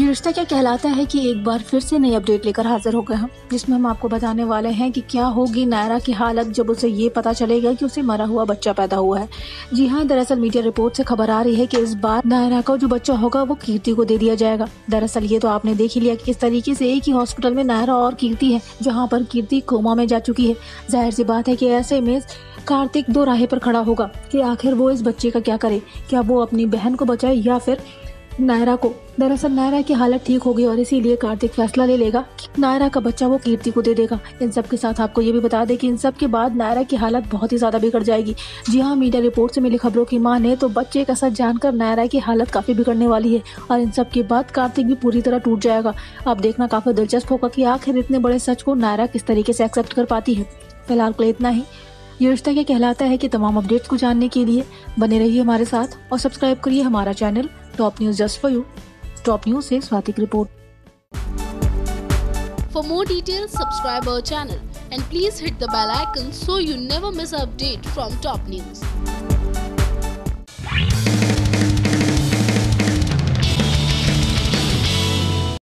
ये रिश्ता क्या कहलाता है कि एक बार फिर से नई अपडेट लेकर हाजिर हो गए हम, जिसमें हम आपको बताने वाले हैं कि क्या होगी नायरा की हालत जब उसे ये पता चलेगा कि उसे मरा हुआ बच्चा पैदा हुआ है। जी हाँ दरअसल मीडिया रिपोर्ट से खबर आ रही है कि इस बार नायरा का जो बच्चा होगा, वो कीर्ति को दे दिया जाएगा। दरअसल ये तो आपने देख ही लिया कि किस तरीके से एक ही हॉस्पिटल में नायरा और कीर्ति है, जहाँ पर कीर्ति कोमा में जा चुकी है। ज़ाहिर सी बात है की ऐसे में कार्तिक दो राहे पर खड़ा होगा कि आखिर वो इस बच्चे का क्या करे? क्या वो अपनी बहन को बचाए या फिर नायरा को। दरअसल नायरा की हालत ठीक होगी और इसीलिए कार्तिक फैसला ले लेगा कि नायरा का बच्चा वो कीर्ति को दे देगा। इन सब के साथ आपको ये भी बता दें कि इन सब के बाद नायरा की हालत बहुत ही ज़्यादा बिगड़ जाएगी। जी हाँ मीडिया रिपोर्ट से मिली खबरों की माने तो बच्चे का सच जानकर नायरा की हालत काफ़ी बिगड़ने वाली है और इन सब के बाद कार्तिक भी पूरी तरह टूट जाएगा। अब देखना काफ़ी दिलचस्प होगा की आखिर इतने बड़े सच को नायरा किस तरीके से एक्सेप्ट कर पाती है। फ़िलहाल के इतना ही। ये रिश्ता क्या कहलाता है कि तमाम अपडेट्स को जानने के लिए बने रहिए हमारे साथ और सब्सक्राइब करिए हमारा channel top news just for you top news से स्वाति की report more details, subscribe our channel and please hit the bell icon so you never miss an update from top news.